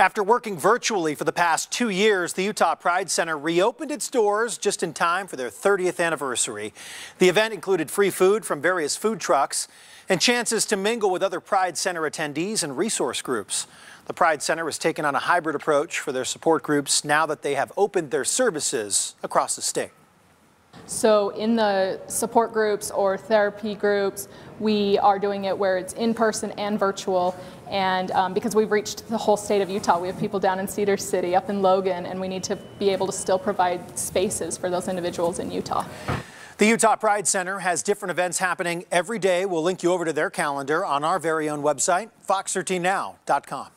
After working virtually for the past two years, the Utah Pride Center reopened its doors just in time for their 30th anniversary. The event included free food from various food trucks and chances to mingle with other Pride Center attendees and resource groups. The Pride Center has taken on a hybrid approach for their support groups now that they have opened their services across the state. So in the support groups or therapy groups, we are doing it where it's in person and virtual. And um, because we've reached the whole state of Utah, we have people down in Cedar City, up in Logan, and we need to be able to still provide spaces for those individuals in Utah. The Utah Pride Center has different events happening every day. We'll link you over to their calendar on our very own website, fox13now.com.